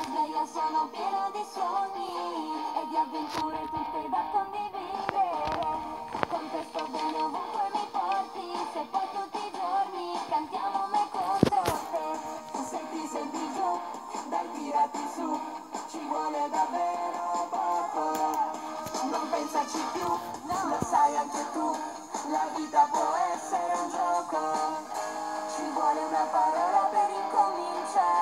Io, io sono pieno di sogni e di avventure tutte da condividere. Con questo bene ovunque mi porti, se poi tutti i giorni cantiamo me contro te. Senti, senti giù, dai tirati su, ci vuole davvero poco. Non pensaci più, no. lo sai anche tu, la vita può essere un gioco. Ci vuole una parola per incominciare.